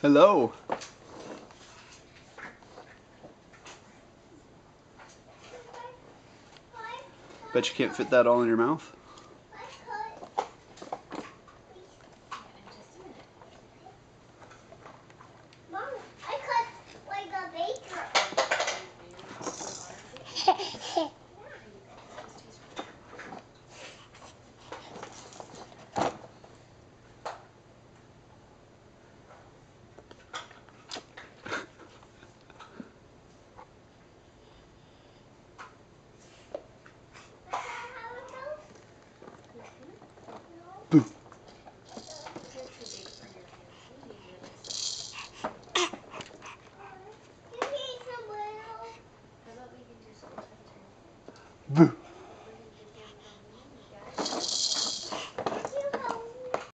Hello. Bet you can't fit that all in your mouth. Boo. Boo.